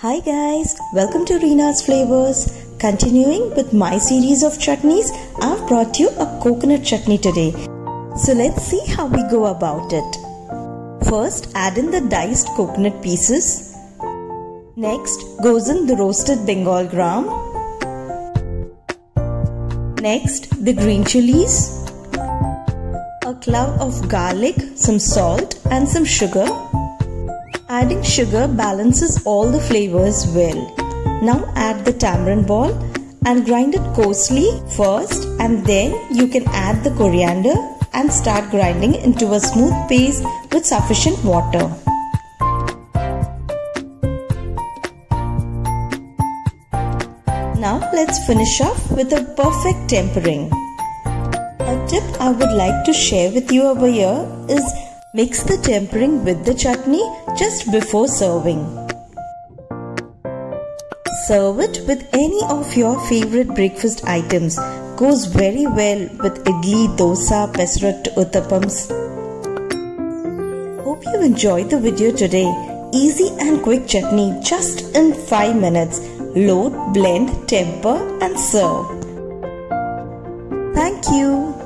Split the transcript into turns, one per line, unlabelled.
Hi guys, welcome to Reena's Flavors. Continuing with my series of chutneys, I've brought you a coconut chutney today. So let's see how we go about it. First, add in the diced coconut pieces. Next goes in the roasted Bengal gram. Next, the green chilies, a clove of garlic, some salt and some sugar Adding sugar balances all the flavors well. Now add the tamarind ball and grind it coarsely first and then you can add the coriander and start grinding into a smooth paste with sufficient water. Now let's finish off with a perfect tempering. A tip I would like to share with you over here is Mix the tempering with the chutney just before serving. Serve it with any of your favorite breakfast items. Goes very well with idli, dosa, pesarattu uttapams. Hope you enjoyed the video today. Easy and quick chutney just in 5 minutes. Load, blend, temper and serve. Thank you.